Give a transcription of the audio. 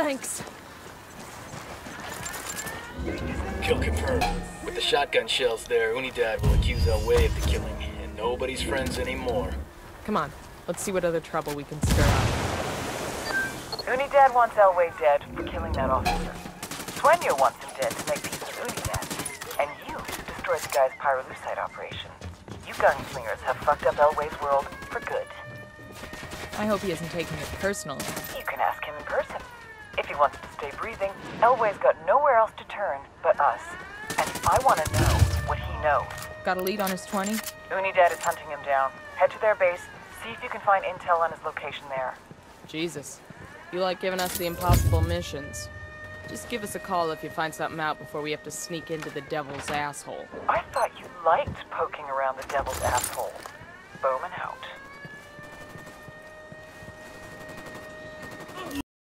Thanks. Kill confirmed. With the shotgun shells there, Unidad will accuse Elway of the killing, and nobody's friends anymore. Come on, let's see what other trouble we can stir up. Unidad wants Elway dead for killing that officer. Sueño wants him dead to make peace with Unidad. And you destroyed the guy's pyrolusite operation. You gunslingers have fucked up Elway's world for good. I hope he isn't taking it personally. You can ask wants to stay breathing, Elway's got nowhere else to turn but us. And I want to know what he knows. Got a lead on his 20? Unidad is hunting him down. Head to their base, see if you can find intel on his location there. Jesus. You like giving us the impossible missions. Just give us a call if you find something out before we have to sneak into the devil's asshole. I thought you liked poking around the devil's asshole.